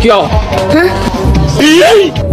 叫。嗯。